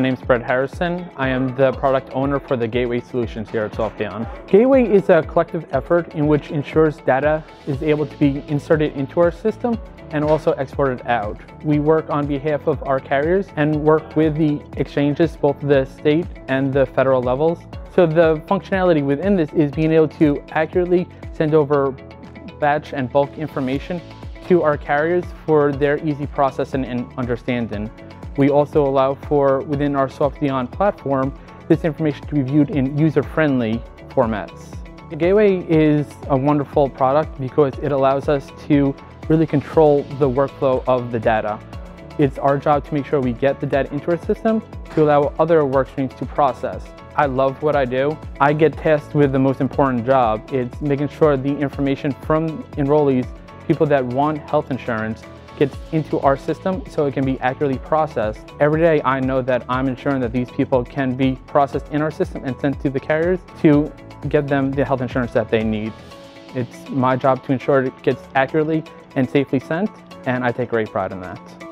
name is Bret Harrison. I am the product owner for the Gateway Solutions here at Softheon. Gateway is a collective effort in which ensures data is able to be inserted into our system and also exported out. We work on behalf of our carriers and work with the exchanges, both the state and the federal levels. So the functionality within this is being able to accurately send over batch and bulk information to our carriers for their easy processing and understanding. We also allow for, within our Softheon platform, this information to be viewed in user-friendly formats. The Gateway is a wonderful product because it allows us to really control the workflow of the data. It's our job to make sure we get the data into our system to allow other work streams to process. I love what I do. I get tasked with the most important job. It's making sure the information from enrollees, people that want health insurance, gets into our system so it can be accurately processed. Every day I know that I'm ensuring that these people can be processed in our system and sent to the carriers to get them the health insurance that they need. It's my job to ensure it gets accurately and safely sent, and I take great pride in that.